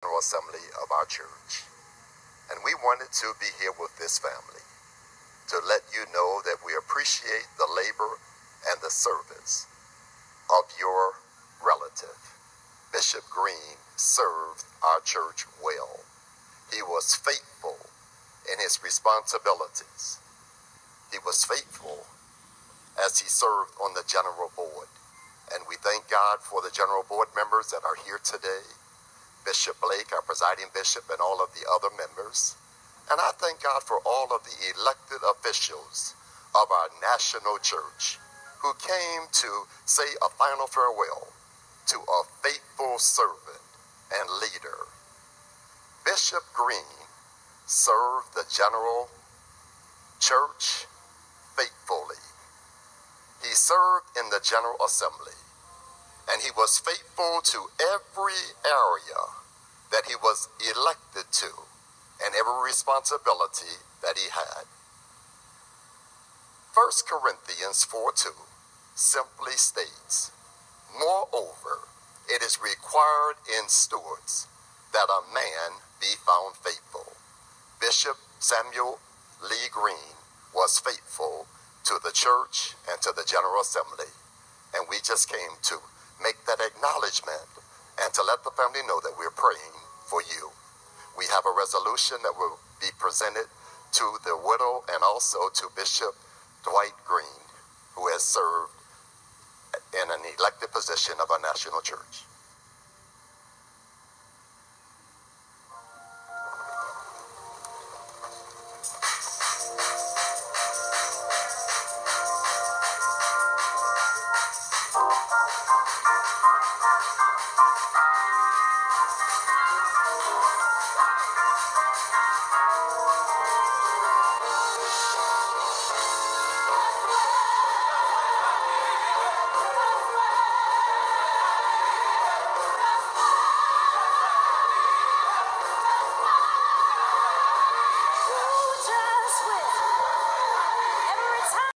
General Assembly of our church. And we wanted to be here with this family to let you know that we appreciate the labor and the service of your relative. Bishop Green served our church well. He was faithful in his responsibilities. He was faithful as he served on the general board. And we thank God for the general board members that are here today. Bishop Blake, our presiding bishop, and all of the other members. And I thank God for all of the elected officials of our national church who came to say a final farewell to a faithful servant and leader. Bishop Green served the general church faithfully. He served in the General Assembly, and he was faithful to every area that he was elected to and every responsibility that he had. 1 Corinthians 4 2 simply states, Moreover, it is required in stewards that a man be found faithful. Bishop Samuel Lee Green was faithful to the church and to the General Assembly. And we just came to make that acknowledgement and to let the family know that we're praying for you. We have a resolution that will be presented to the widow and also to Bishop Dwight Green, who has served in an elected position of our national church.